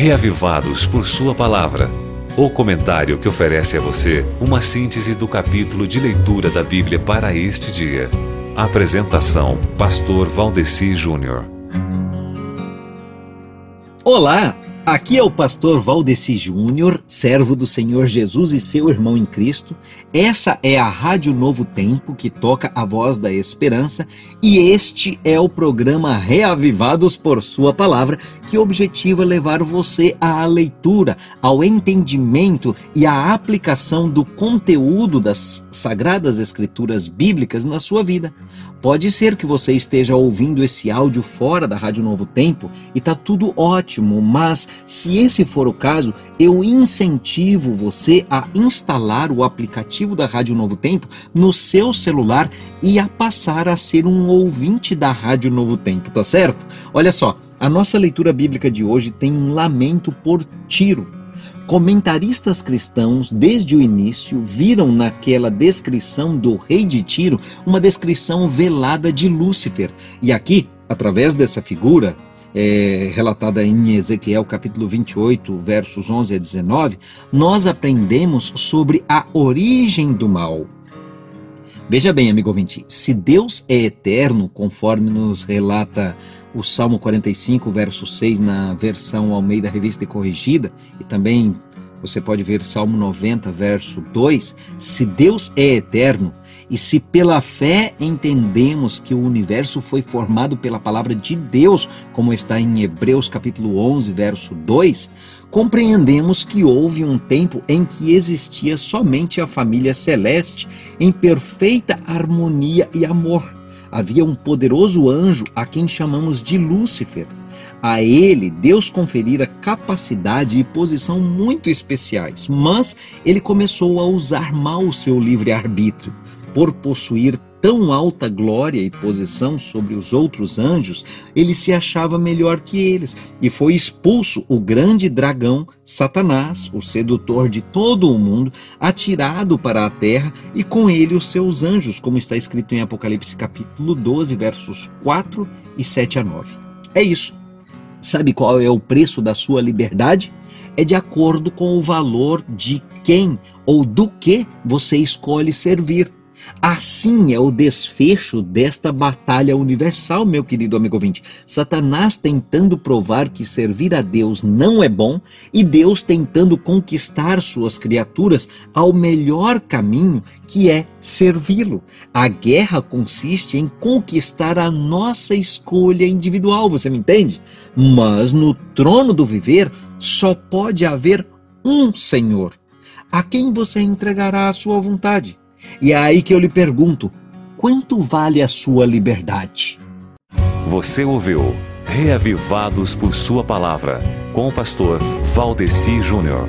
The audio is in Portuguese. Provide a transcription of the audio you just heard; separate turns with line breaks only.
Reavivados por Sua Palavra. O comentário que oferece a você uma síntese do capítulo de leitura da Bíblia para este dia. Apresentação: Pastor Valdeci Júnior.
Olá! Aqui é o pastor Valdeci Júnior, servo do Senhor Jesus e seu irmão em Cristo. Essa é a Rádio Novo Tempo que toca a voz da esperança e este é o programa Reavivados por Sua Palavra, que objetiva levar você à leitura, ao entendimento e à aplicação do conteúdo das Sagradas Escrituras Bíblicas na sua vida. Pode ser que você esteja ouvindo esse áudio fora da Rádio Novo Tempo e tá tudo ótimo, mas se esse for o caso, eu incentivo você a instalar o aplicativo da Rádio Novo Tempo no seu celular e a passar a ser um ouvinte da Rádio Novo Tempo, tá certo? Olha só, a nossa leitura bíblica de hoje tem um lamento por Tiro Comentaristas cristãos, desde o início, viram naquela descrição do rei de Tiro uma descrição velada de Lúcifer. E aqui, através dessa figura, é, relatada em Ezequiel capítulo 28, versos 11 a 19, nós aprendemos sobre a origem do mal. Veja bem, amigo ouvinte, se Deus é eterno, conforme nos relata o Salmo 45, verso 6, na versão Almeida Revista e Corrigida, e também você pode ver Salmo 90, verso 2. Se Deus é eterno, e se pela fé entendemos que o universo foi formado pela palavra de Deus, como está em Hebreus capítulo 11, verso 2, compreendemos que houve um tempo em que existia somente a família celeste em perfeita harmonia e amor havia um poderoso anjo a quem chamamos de Lúcifer. A ele Deus conferira capacidade e posição muito especiais, mas ele começou a usar mal o seu livre-arbítrio. Por possuir tão alta glória e posição sobre os outros anjos, ele se achava melhor que eles e foi expulso o grande dragão, Satanás, o sedutor de todo o mundo, atirado para a terra e com ele os seus anjos, como está escrito em Apocalipse capítulo 12, versos 4 e 7 a 9. É isso. Sabe qual é o preço da sua liberdade? É de acordo com o valor de quem ou do que você escolhe servir. Assim é o desfecho desta batalha universal, meu querido amigo ouvinte. Satanás tentando provar que servir a Deus não é bom e Deus tentando conquistar suas criaturas ao melhor caminho, que é servi-lo. A guerra consiste em conquistar a nossa escolha individual, você me entende? Mas no trono do viver só pode haver um Senhor. A quem você entregará a sua vontade? E é aí que eu lhe pergunto: quanto vale a sua liberdade?
Você ouviu Reavivados por Sua Palavra, com o pastor Valdeci Júnior.